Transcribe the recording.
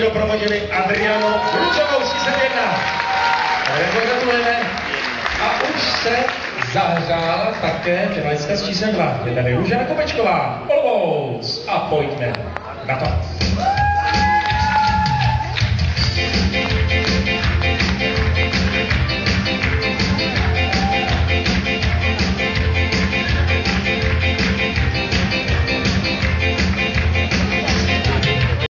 doprovodili Adriano Hručovou 31. číslem gratulujeme. A už se zahřála také finalistka s číslem 2. Je tady Růžena Kopečková, Olomouc. A pojďme na to.